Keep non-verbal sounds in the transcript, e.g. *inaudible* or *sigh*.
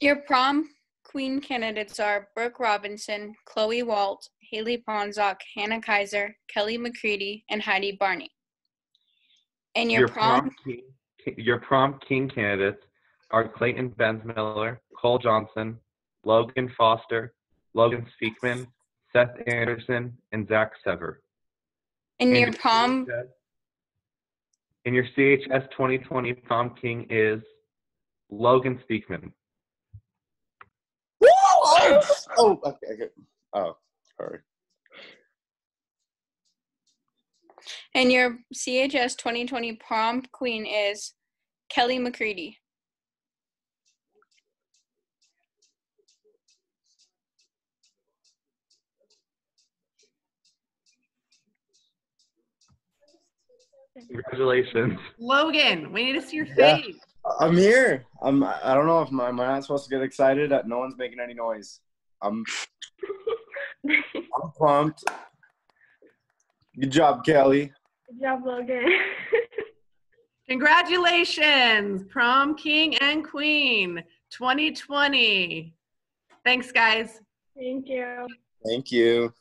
Your prom queen candidates are Brooke Robinson, Chloe Walt, Haley Ponzak, Hannah Kaiser, Kelly McCready, and Heidi Barney. And your, Your prom, prom king, your prom king candidates are Clayton Bensmiller, Cole Johnson, Logan Foster, Logan Speakman, Seth Anderson, and Zach Sever. and And your prom CHS And your CHS 2020 prom king is Logan Speakman. Woo! Oh, oh, okay, okay. Oh, sorry. and your CHS 2020 prom queen is Kelly McCready. Congratulations. Logan, we need to see your face. Yeah. face. I'm here. I'm. I don't know if my, am I not supposed to get excited. That no one's making any noise. I'm. I'm pumped. Good job, Kelly. Good job, Logan. *laughs* Congratulations, prom king and queen 2020. Thanks, guys. Thank you. Thank you.